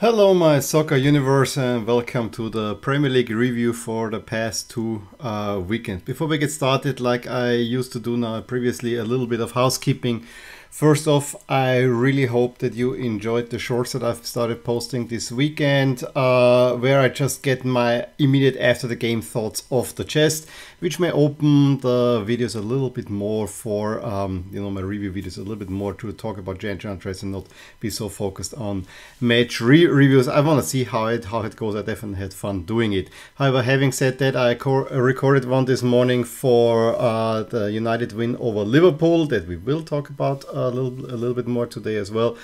Hello, my soccer universe, and welcome to the Premier League review for the past two uh, weekends. Before we get started, like I used to do now previously, a little bit of housekeeping. First off, I really hope that you enjoyed the shorts that I've started posting this weekend, uh, where I just get my immediate after the game thoughts off the chest, which may open the videos a little bit more for, um, you know, my review videos a little bit more to talk about Giant Giant and not be so focused on match re reviews. I want to see how it how it goes. I definitely had fun doing it. However, having said that, I recorded one this morning for uh, the United win over Liverpool that we will talk about. A little a little bit more today as well.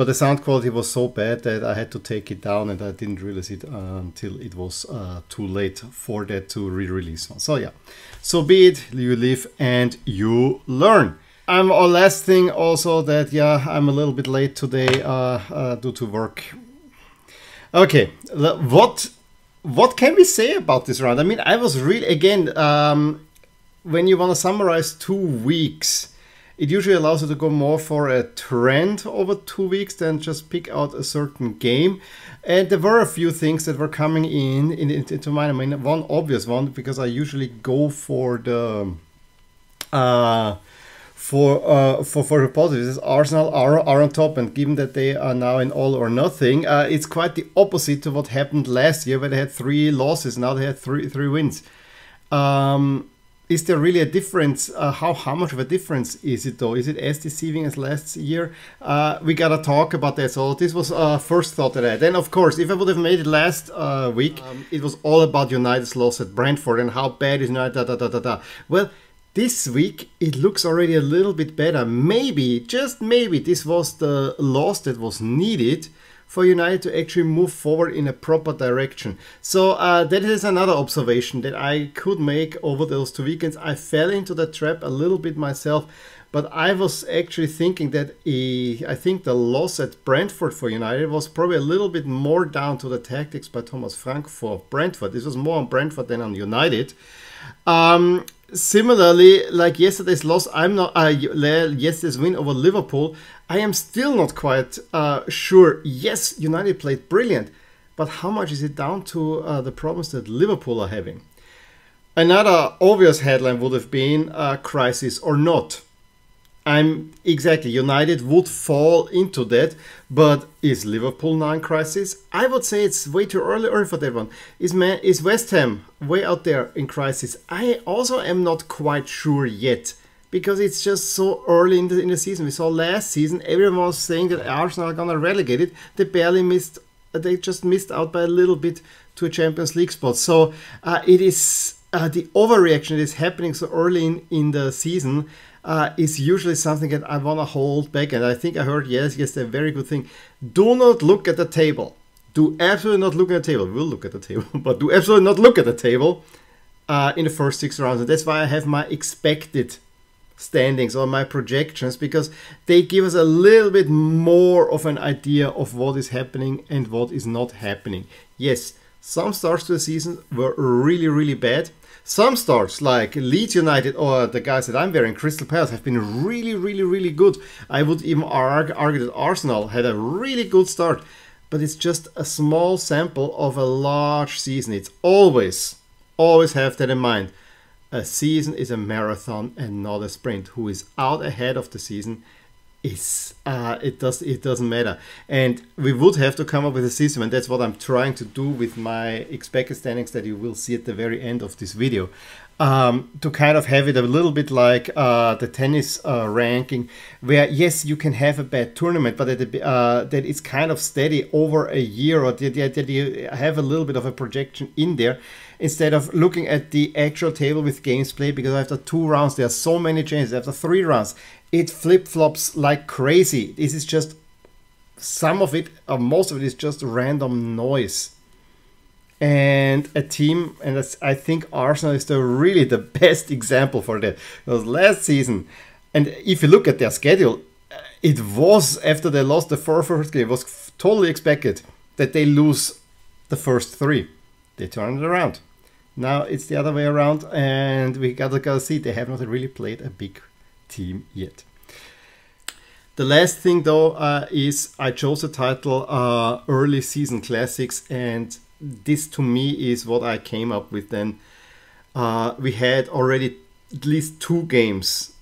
But the sound quality was so bad that I had to take it down, and I didn't realize it uh, until it was uh, too late for that to re-release one. So yeah, so be it. You live and you learn. I'm um, last thing also that yeah I'm a little bit late today uh, uh, due to work. Okay, what what can we say about this round? I mean, I was really again um, when you want to summarize two weeks it usually allows you to go more for a trend over two weeks than just pick out a certain game. And there were a few things that were coming in, in into mind. I mean, one obvious one because I usually go for the uh, for uh, for for the positives. Arsenal are, are on top, and given that they are now in all or nothing, uh, it's quite the opposite to what happened last year, where they had three losses. Now they had three three wins. Um, is there really a difference? Uh, how how much of a difference is it though? Is it as deceiving as last year? Uh, we gotta talk about that. So this was uh, first thought that I had. Then of course, if I would have made it last uh, week, um, it was all about United's loss at Brentford and how bad is United. Da, da, da, da, da. Well. This week it looks already a little bit better. Maybe, just maybe, this was the loss that was needed for United to actually move forward in a proper direction. So uh, that is another observation that I could make over those two weekends. I fell into the trap a little bit myself, but I was actually thinking that I think the loss at Brentford for United was probably a little bit more down to the tactics by Thomas Frank for Brentford. This was more on Brentford than on United. Um, similarly, like yesterday's loss, I'm not uh, yesterday's win over Liverpool. I am still not quite uh, sure. Yes, United played brilliant, but how much is it down to uh, the problems that Liverpool are having? Another obvious headline would have been uh, crisis or not. I'm exactly United would fall into that, but is Liverpool now in crisis? I would say it's way too early, for that one. Is Man, is West Ham way out there in crisis? I also am not quite sure yet because it's just so early in the, in the season. We saw last season everyone was saying that Arsenal are gonna relegate it. They barely missed. They just missed out by a little bit to a Champions League spot. So uh, it is uh, the overreaction that is happening so early in, in the season uh, is usually something that I want to hold back. And I think I heard yes, yes, a very good thing. Do not look at the table. Do absolutely not look at the table. We'll look at the table, but do absolutely not look at the table uh, in the first six rounds. And that's why I have my expected standings or my projections because they give us a little bit more of an idea of what is happening and what is not happening. Yes, some starts to the season were really, really bad. Some starts, like Leeds United or the guys that I'm wearing, Crystal Palace, have been really, really, really good. I would even argue, argue that Arsenal had a really good start, but it's just a small sample of a large season. It's always, always have that in mind. A season is a marathon and not a sprint. Who is out ahead of the season is uh, it does it doesn't matter and we would have to come up with a system and that's what i'm trying to do with my expected standings that you will see at the very end of this video um, to kind of have it a little bit like uh, the tennis uh, ranking, where yes, you can have a bad tournament, but that, uh, that it's kind of steady over a year, or that, that you have a little bit of a projection in there, instead of looking at the actual table with games played. Because after two rounds, there are so many changes. After three rounds, it flip flops like crazy. This is just some of it, or most of it, is just random noise and a team, and I think Arsenal is the really the best example for that. Because last season, and if you look at their schedule, it was after they lost the four first game, it was totally expected that they lose the first three. They turned it around. Now it's the other way around, and we gotta, gotta see they have not really played a big team yet. The last thing though uh, is I chose the title uh, Early Season Classics, and this to me is what I came up with then. Uh, we had already at least two games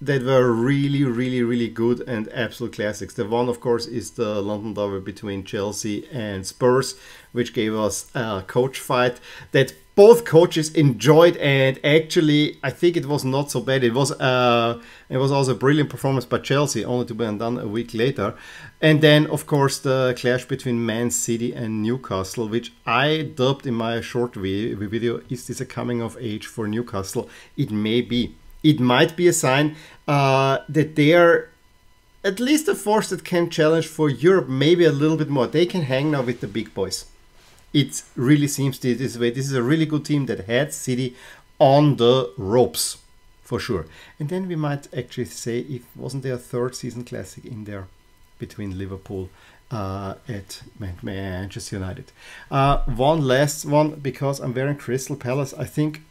that were really, really, really good and absolute classics. The one, of course, is the London Derby between Chelsea and Spurs, which gave us a coach fight that both coaches enjoyed, and actually, I think it was not so bad. It was uh, it was also a brilliant performance by Chelsea, only to be undone a week later. And then, of course, the clash between Man City and Newcastle, which I dubbed in my short video, "Is this a coming of age for Newcastle?" It may be. It might be a sign uh, that they are at least a force that can challenge for Europe, maybe a little bit more. They can hang now with the big boys it really seems this way. This is a really good team that had City on the ropes for sure. And then we might actually say, if wasn't there a third season classic in there between Liverpool uh, at Manchester United? Uh, one last one because I'm wearing Crystal Palace. I think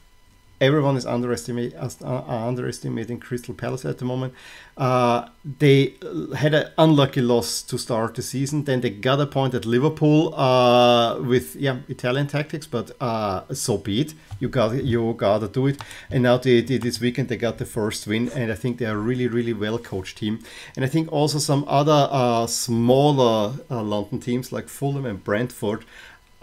everyone is underestimating, uh, underestimating Crystal Palace at the moment. Uh, they had an unlucky loss to start the season. Then they got a point at Liverpool uh, with yeah Italian tactics, but uh, so be it. You got you gotta do it. And now they, they, this weekend they got the first win, and I think they are a really really well coached team. And I think also some other uh, smaller uh, London teams like Fulham and Brentford.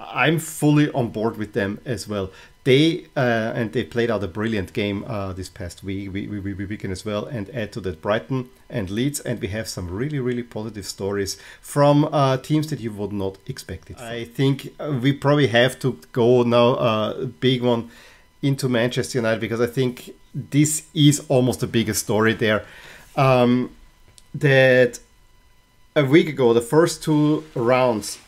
I'm fully on board with them as well they uh, and they played out a brilliant game uh, this past week, we, we, we, weekend as well. And add to that Brighton and Leeds, and we have some really really positive stories from uh, teams that you would not expect it. I think uh, we probably have to go now a uh, big one into Manchester United because I think this is almost the biggest story there. Um, that a week ago, the first two rounds,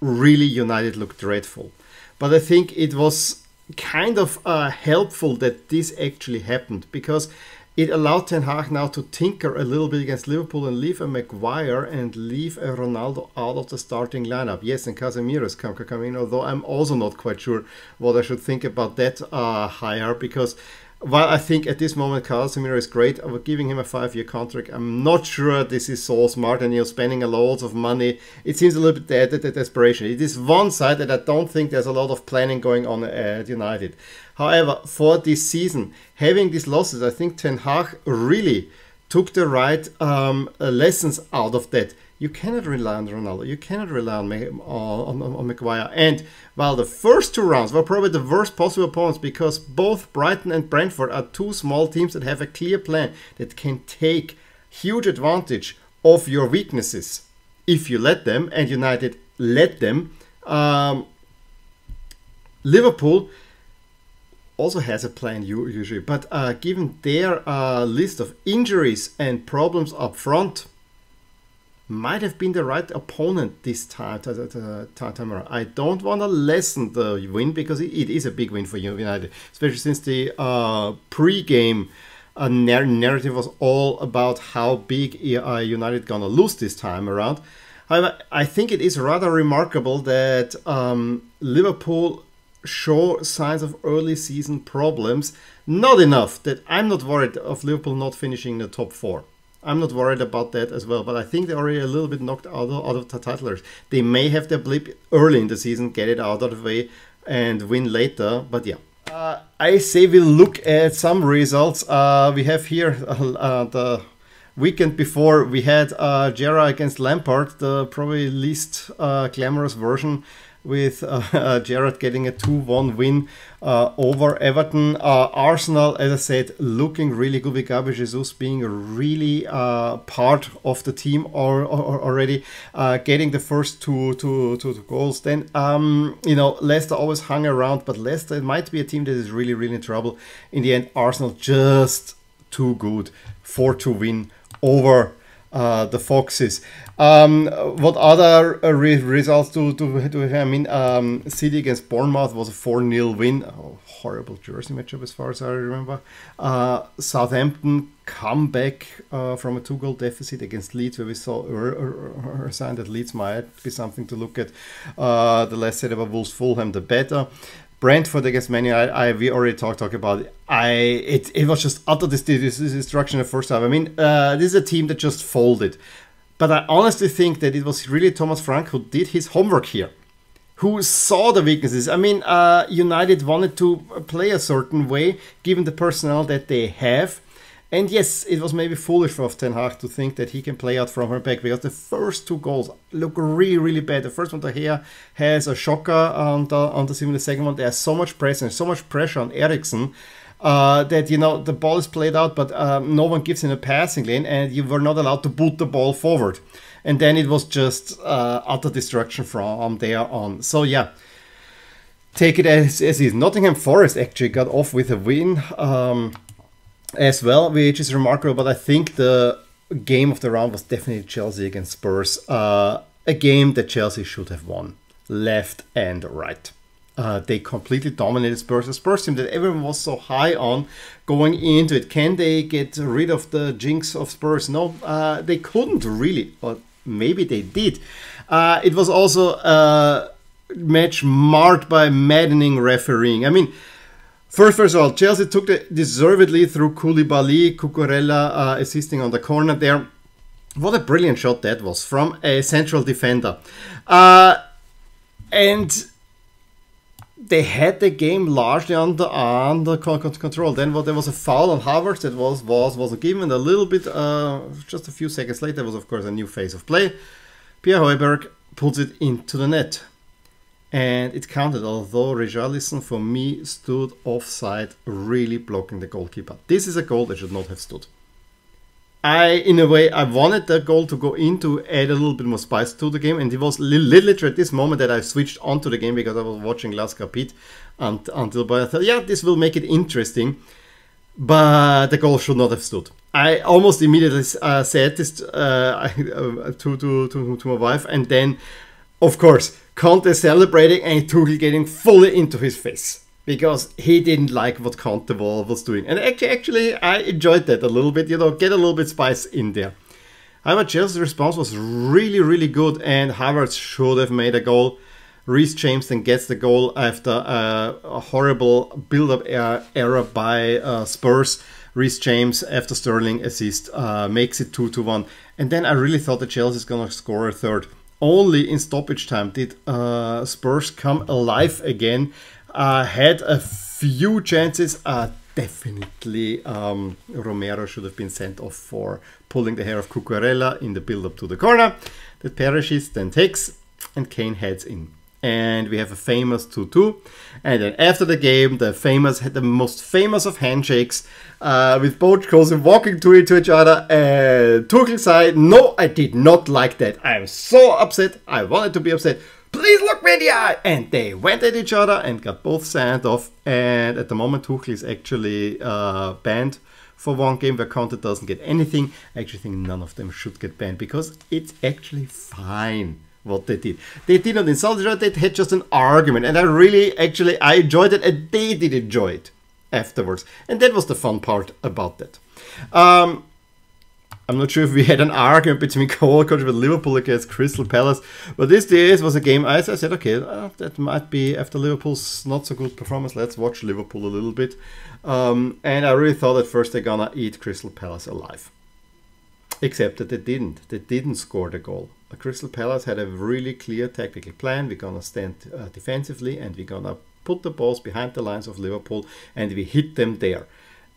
really United looked dreadful, but I think it was kind of uh, helpful that this actually happened because it allowed Ten Hag now to tinker a little bit against Liverpool and leave a Maguire and leave a Ronaldo out of the starting lineup. Yes, and Casemiro is coming in, although I'm also not quite sure what I should think about that uh, hire because while I think at this moment Casemiro is great, I would giving him a five-year contract. I'm not sure this is so smart, and you're spending a lot of money. It seems a little bit dead at desperation. It is one side that I don't think there's a lot of planning going on at United. However, for this season, having these losses, I think Ten Hag really took the right um, lessons out of that you cannot rely on Ronaldo. You cannot rely on, on, on, on Maguire. And while the first two rounds were probably the worst possible opponents because both Brighton and Brentford are two small teams that have a clear plan that can take huge advantage of your weaknesses if you let them, and United let them. Um, Liverpool also has a plan usually, but uh, given their uh, list of injuries and problems up front, might have been the right opponent this time, time around. I don't want to lessen the win because it is a big win for United, especially since the uh, pre-game uh, narrative was all about how big uh, United gonna lose this time around. However, I think it is rather remarkable that um, Liverpool show signs of early season problems. Not enough that I'm not worried of Liverpool not finishing the top four. I'm not worried about that as well. But I think they're already a little bit knocked out of, out of the title They may have their blip early in the season, get it out of the way, and win later. But yeah. Uh, I say we look at some results. Uh, we have here uh, the weekend before we had uh, Gerrard against Lampard, the probably least uh, glamorous version with uh, uh Gerrard getting a 2-1 win uh, over Everton. Uh, Arsenal, as I said, looking really good with Gabriel Jesus being a really uh, part of the team or, or already, uh, getting the first two, two, two, two goals. Then, um, you know, Leicester always hung around, but Leicester might be a team that is really, really in trouble. In the end, Arsenal just too good for to win over uh, the Foxes. Um, what other uh, re- results do, do, do we have? I mean, um, City against Bournemouth was a 4 0 win. Oh, horrible jersey matchup as far as I remember. Uh, Southampton come back uh, from a two goal deficit against Leeds, where we saw a sign that Leeds might be something to look at. Uh, the less said about Wolves Fulham, the better. Brentford against Manu, I, I we already talked talk about it. I it, it was just utter destruction the first half. I mean, uh, this is a team that just folded, but I honestly think that it was really Thomas Frank who did his homework here, who saw the weaknesses. I mean, uh, United wanted to play a certain way given the personnel that they have. And yes, it was maybe foolish of Ten Hag to think that he can play out from her back because the first two goals look really, really bad. The first one, De Gea has a shocker on the on the, the second one. There's so much pressure, so much pressure on Eriksen uh, that you know the ball is played out, but um, no one gives in a passing lane, and you were not allowed to boot the ball forward. And then it was just uh, utter destruction from there on. So yeah, take it as, as is. Nottingham Forest actually got off with a win. Um, as well, which is remarkable. But I think the game of the round was definitely Chelsea against Spurs. Uh, a game that Chelsea should have won, left and right. Uh, they completely dominated Spurs. The Spurs team that everyone was so high on going into it. Can they get rid of the jinx of Spurs? No, uh, they couldn't really, or maybe they did. Uh, it was also a match marked by maddening refereeing. I mean, First, first of all, Chelsea took the deservedly through Koulibaly, Cucurella uh, assisting on the corner there. What a brilliant shot that was from a central defender. Uh, and they had the game largely under under control. Then well, there was a foul on Havertz that was was wasn't given. A little bit, uh, just a few seconds later, was of course a new phase of play. Pierre Højbjerg puts it into the net and it counted, although Richarlison for me stood offside, really blocking the goalkeeper. This is a goal that should not have stood. I, in a way, I wanted that goal to go in to add a little bit more spice to the game, and it was literally at this moment that I switched onto the game because I was watching Last Capit until, but I thought, yeah, this will make it interesting, but the goal should not have stood. I almost immediately uh, said this uh, to, to, to, to my wife, and then, of course, Conte celebrating and Tuchel getting fully into his face because he didn't like what Conte was doing. And actually, actually, I enjoyed that a little bit. You know, get a little bit spice in there. However, Chelsea's response was really, really good, and Havertz should have made a goal. Reece James then gets the goal after a, a horrible build-up error by uh, Spurs. Reece James, after Sterling assist, uh, makes it 2 to 1. And then I really thought that Chelsea is going to score a third only in stoppage time did uh, Spurs come alive again. Uh, had a few chances. Uh, definitely um, Romero should have been sent off for pulling the hair of Cucurella in the build up to the corner. That Perisic, then takes, and Kane heads in and we have a famous 2-2. And then after the game, the famous, had the most famous of handshakes, uh, with both goals walking to, to each other. And Tuchel said, "No, I did not like that. I'm so upset. I wanted to be upset. Please look me in the eye." And they went at each other and got both sent off. And at the moment, Tuchel is actually uh, banned for one game where Conte doesn't get anything. I actually think none of them should get banned because it's actually fine what they did. They did not insult each other, they had just an argument. And I really, actually, I enjoyed it and they did enjoy it afterwards. And that was the fun part about that. Um, I'm not sure if we had an argument between Cole coach with Liverpool against Crystal Palace, but this day was a game. I, I said, okay, uh, that might be after Liverpool's not so good performance. Let's watch Liverpool a little bit. Um, and I really thought at first they're gonna eat Crystal Palace alive, except that they didn't. They didn't score the goal. Crystal Palace had a really clear tactical plan. We're gonna stand uh, defensively and we're gonna put the balls behind the lines of Liverpool and we hit them there.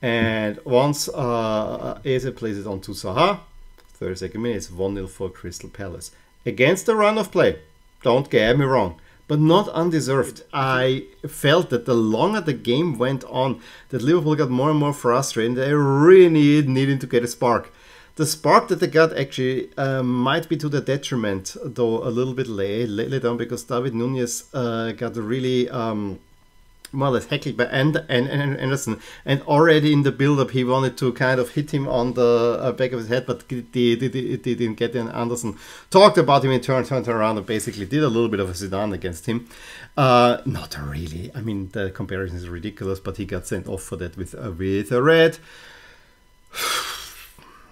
And once uh, Eze plays it on to Zaha, 32nd minute, it's 1 0 for Crystal Palace. Against the run of play, don't get me wrong, but not undeserved. I felt that the longer the game went on, that Liverpool got more and more frustrated. They really needed to get a spark the spark that they got actually uh, might be to the detriment, though a little bit late, later on, because David Nunez uh, got really um, more or less heckled by and, and, and Andersen, and already in the build-up he wanted to kind of hit him on the uh, back of his head, but it didn't get in. Andersen talked about him and turned, turned around and basically did a little bit of a Zidane against him. Uh, not really. I mean, the comparison is ridiculous, but he got sent off for that with uh, with a red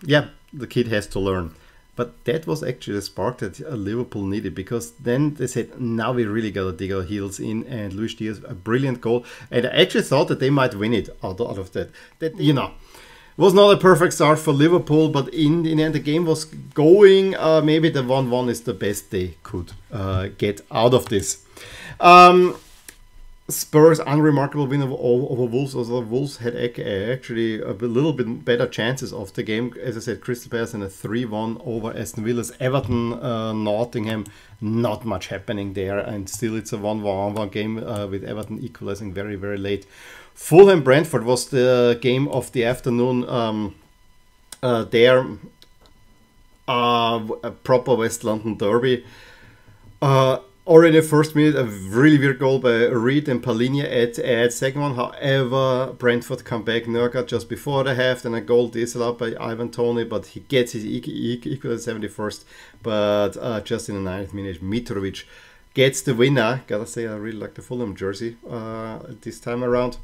yeah, the kid has to learn. But that was actually the spark that Liverpool needed because then they said, now we really got to dig our heels in. And Luis Diaz, a brilliant goal. And I actually thought that they might win it out, out of that. That, you know, was not a perfect start for Liverpool, but in, in the end, the game was going. Uh, maybe the 1 1 is the best they could uh, get out of this. Um, Spurs unremarkable win over, over Wolves. Also, Wolves had actually a little bit better chances of the game. As I said, Crystal Palace in a 3 1 over Aston Villa's Everton, uh, Nottingham. Not much happening there, and still it's a 1 1 1 game uh, with Everton equalizing very, very late. Fulham Brentford was the game of the afternoon. Um, uh, there, uh, a proper West London derby. Already first minute, a really weird goal by Reed and Palhinha at, at second one. However, Brentford come back Nørgaard just before the half, then a goal disallowed by Ivan Toney, but he gets his equal at 71st. But uh, just in the 9th minute, Mitrovic gets the winner. Gotta say, I really like the Fulham jersey uh, this time around.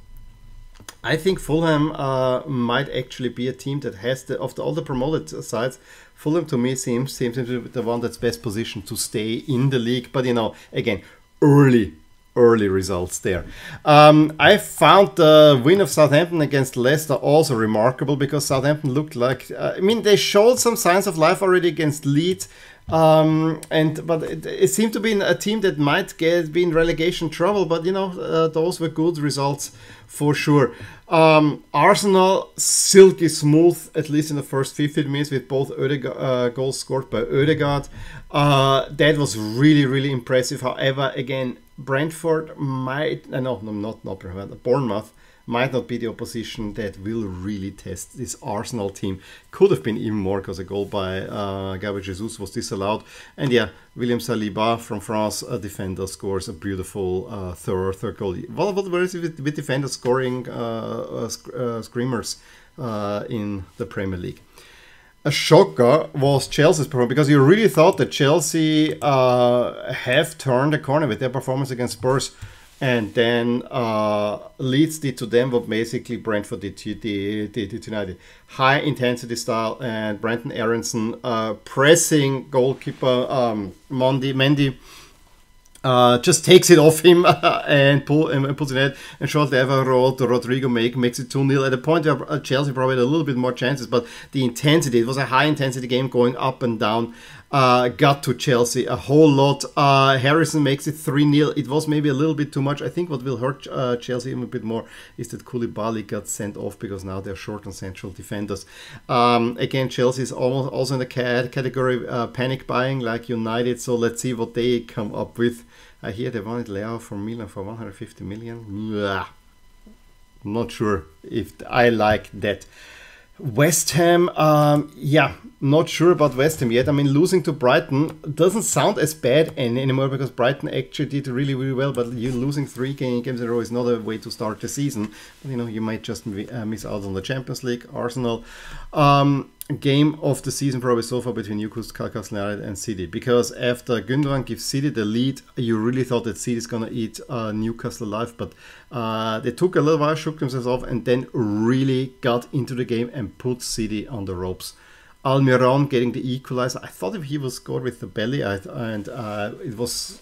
I think Fulham uh, might actually be a team that has the of the, all the promoted sides. Fulham to me seems seems to be the one that's best positioned to stay in the league. But you know, again, early early results there. Um, I found the win of Southampton against Leicester also remarkable because Southampton looked like uh, I mean they showed some signs of life already against Leeds. Um, and but it, it, seemed to be a team that might get be in relegation trouble. But you know uh, those were good results for sure. Um, Arsenal silky smooth at least in the first 15 minutes with both uh, goals scored by Odegaard. Uh, that was really really impressive. However, again Brentford might uh, no no not not Brentford Bournemouth might not be the opposition that will really test this Arsenal team. Could have been even more because a goal by uh, Gabriel Jesus was disallowed. And yeah, William Saliba from France, a defender, scores a beautiful uh, third, third goal. What, what, what is it with, with defenders scoring uh, uh, uh screamers uh, in the Premier League? a shocker was Chelsea's performance because you really thought that Chelsea uh, have turned the corner with their performance against Spurs and then uh, Leeds did to them what basically Brentford did to, did, did to United. High intensity style, and Brenden Aaronson uh, pressing goalkeeper um, Mondi, Mendy. Uh, just takes it off him and, pull, and puts it in. And shortly after, Rodrigo make, makes it 2 0. At a point where uh, Chelsea probably had a little bit more chances, but the intensity, it was a high intensity game going up and down uh, got to Chelsea a whole lot. Uh, Harrison makes it 3 0. It was maybe a little bit too much. I think what will hurt uh, Chelsea even a bit more is that Koulibaly got sent off because now they're short on central defenders. Um, again, Chelsea is almost also in the category uh, panic buying like United, so let's see what they come up with. I hear they wanted Leão from Milan for 150 million. Blah. Not sure if I like that. West Ham, um, yeah, not sure about West Ham yet. I mean, losing to Brighton doesn't sound as bad anymore because Brighton actually did really, really well. But you losing three games in a row is not a way to start the season. You know, you might just uh, miss out on the Champions League. Arsenal. Um, game of the season probably so far between Newcastle, United and City because after Gundogan gives City the lead, you really thought that City is gonna eat uh, Newcastle alive, but uh, they took a little while, shook themselves off, and then really got into the game and put City on the ropes. Almiron getting the equalizer. I thought if he was scored with the belly, I, and uh, it was.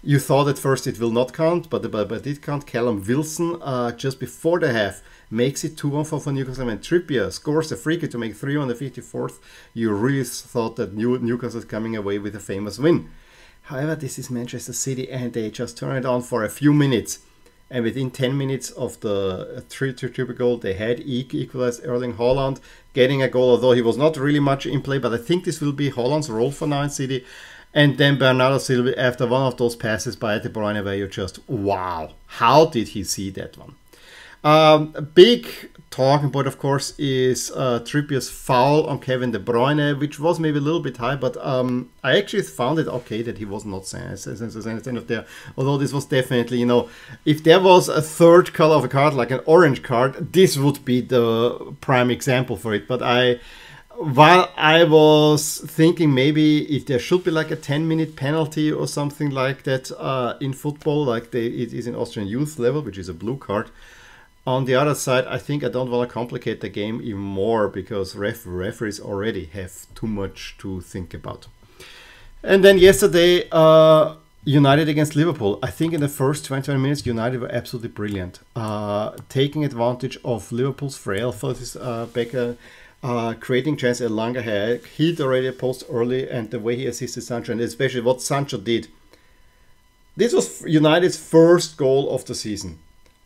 You thought at first it will not count, but but, but it did count. Callum Wilson uh, just before the half makes it 2 1 for Newcastle. And Trippier scores a free kick to make 3 on the 54th. You really thought that Newcastle is coming away with a famous win. However, this is Manchester City and they just turn it on for a few minutes. And within 10 minutes of the uh, 3 2 triple goal, they had equalized Erling Haaland getting a goal, although he was not really much in play. But I think this will be Haaland's role for now in City. And then Bernardo Silva, after one of those passes by De Bruyne, where you just, wow, how did he see that one? Um, a big talking point, of course, is uh, Trippier's foul on Kevin De Bruyne, which was maybe a little bit high, but um, I actually found it okay that he was not of there. Although this was definitely, you know, if there was a third color of a card, like an orange card, this would be the prime example for it. But I while I was thinking maybe if there should be like a 10 minute penalty or something like that uh, in football, like they, it is in Austrian youth level, which is a blue card, on the other side, I think I don't want to complicate the game even more because ref referees already have too much to think about. And then yesterday, uh, United against Liverpool. I think in the first 21 minutes, United were absolutely brilliant, uh, taking advantage of Liverpool's frail footed uh, Becker, uh, creating chance at Elanga had. He'd already post early, and the way he assisted Sancho, and especially what Sancho did. This was United's first goal of the season.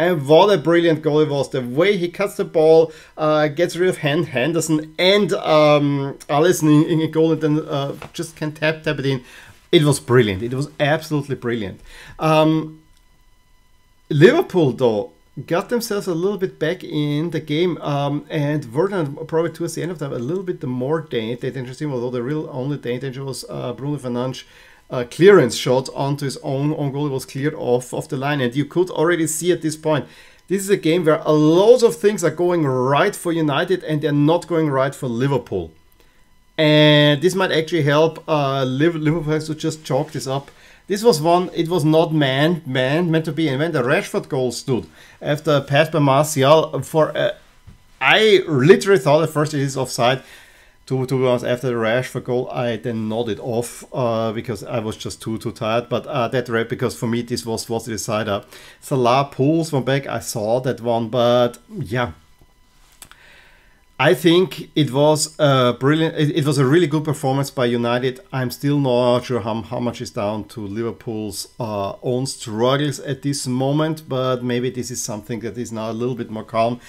And what a brilliant goal it was. The way he cuts the ball, uh, gets rid of Hand Henderson and um, Alisson in, in a goal and then uh, just can tap, tap it in. It was brilliant. It was absolutely brilliant. Um, Liverpool, though, got themselves a little bit back in the game, um, and Vernon probably towards the end of time a little bit the more dangerous although the real only danger was uh, Bruno Fernandes. Uh, clearance shot onto his own own goal. It was cleared off of the line, and you could already see at this point. This is a game where a lot of things are going right for United, and they're not going right for Liverpool and this might actually help uh, Liverpool to just chalk this up. This was one, it was not man, man meant to be. And when the Rashford goal stood after a pass by Martial, for I literally thought at first it is offside. Two, two rounds after the Rashford goal, I then nodded off uh, because I was just too too tired. But uh, that red because for me this was was the decider. Salah pulls one back. I saw that one, but yeah, I think it was a brilliant. It, it, was a really good performance by United. I'm still not sure how, how much is down to Liverpool's uh, own struggles at this moment, but maybe this is something that is now a little bit more calm.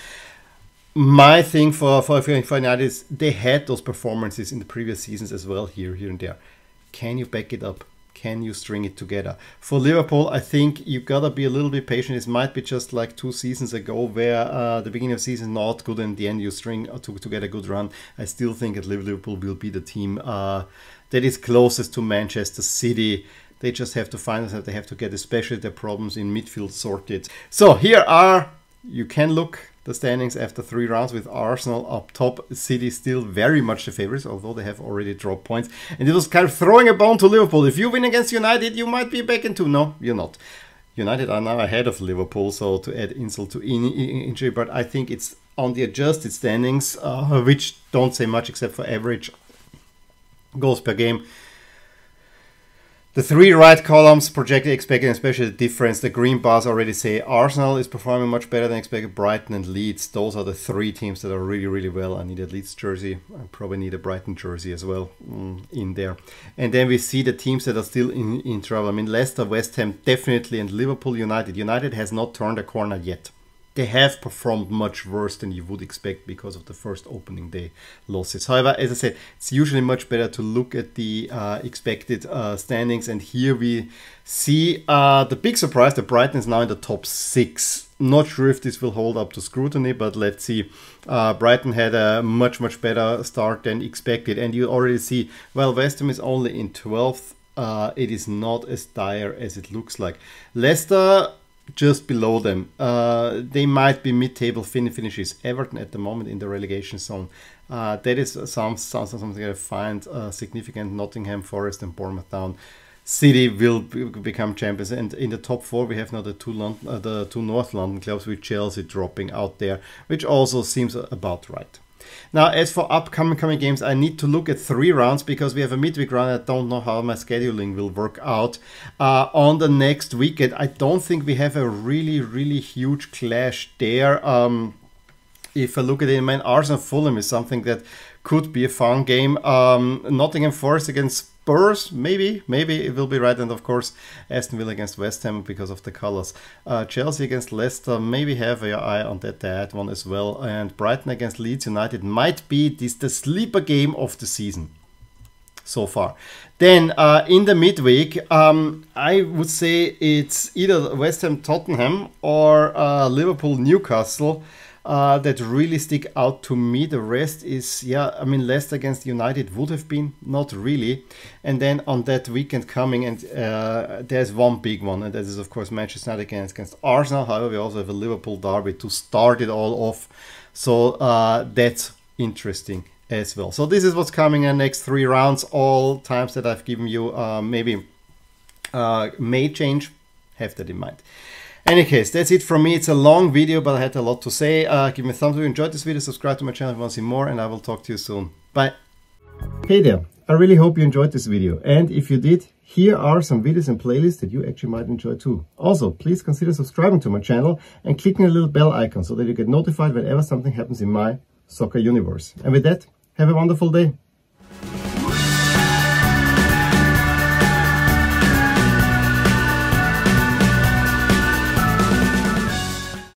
My thing for for, for United is they had those performances in the previous seasons as well, here here and there. Can you back it up? can you string it together? For Liverpool, I think you gotta be a little bit patient. It might be just like two seasons ago where uh, the beginning of the season not good and the end you string uh, to, to get a good run. I still think that Liverpool will be the team uh, that is closest to Manchester City. They just have to find that they have to get especially their problems in midfield sorted. So here are you can look the standings after three rounds with Arsenal up top. City still very much the favorites, although they have already dropped points. And it was kind of throwing a bone to Liverpool. If you win against United, you might be back into. No, you're not. United are now ahead of Liverpool, so to add insult to injury, but I think it's on the adjusted standings, uh, which don't say much except for average goals per game. The three right columns projected expected, especially the difference. The green bars already say Arsenal is performing much better than expected. Brighton and Leeds, those are the three teams that are really, really well. I need a Leeds jersey. I probably need a Brighton jersey as well mm, in there. And then we see the teams that are still in, in trouble. I mean, Leicester, West Ham, definitely, and Liverpool United. United has not turned a corner yet they have performed much worse than you would expect because of the first opening day losses. However, as I said, it's usually much better to look at the uh, expected uh, standings. And here we see uh, the big surprise that Brighton is now in the top six. Not sure if this will hold up to scrutiny, but let's see. Uh, Brighton had a much, much better start than expected. And you already see, well, West Ham is only in 12th. Uh, it is not as dire as it looks like. Leicester just below them. Uh, they might be mid-table fin- finishes. Everton at the moment in the relegation zone. Uh, that is some, some, something I find uh, significant. Nottingham Forest and Bournemouth down. City will become champions, and in the top four we have now the two London, uh, the two North London clubs with Chelsea dropping out there, which also seems about right. Now, as for upcoming coming games, I need to look at three rounds because we have a midweek round. I don't know how my scheduling will work out uh, on the next weekend. I don't think we have a really, really huge clash there. Um, if I look at it, man, Arsenal Fulham is something that could be a fun game. Um, Nottingham Forest against Spurs, maybe, maybe it will be right. And of course, Aston Villa against West Ham because of the colors. Uh, Chelsea against Leicester, maybe have your eye on that, that one as well. And Brighton against Leeds United might be this the sleeper game of the season so far. Then uh, in the midweek, um, I would say it's either West Ham Tottenham or uh, Liverpool Newcastle uh, that really stick out to me. The rest is, yeah, I mean, Leicester against United would have been not really. And then on that weekend coming, and uh, there's one big one, and that is, of course, Manchester United against, against Arsenal. However, we also have a Liverpool derby to start it all off. So uh, that's interesting as well. So this is what's coming in next three rounds. All times that I've given you, uh, maybe uh, may change. Have that in mind. Any case, that's it from me. It's a long video, but I had a lot to say. Uh, give me a thumbs up if you enjoyed this video, subscribe to my channel if you want to see more, and I will talk to you soon. Bye. Hey there. I really hope you enjoyed this video. And if you did, here are some videos and playlists that you actually might enjoy too. Also, please consider subscribing to my channel and clicking the little bell icon so that you get notified whenever something happens in my soccer universe. And with that, have a wonderful day.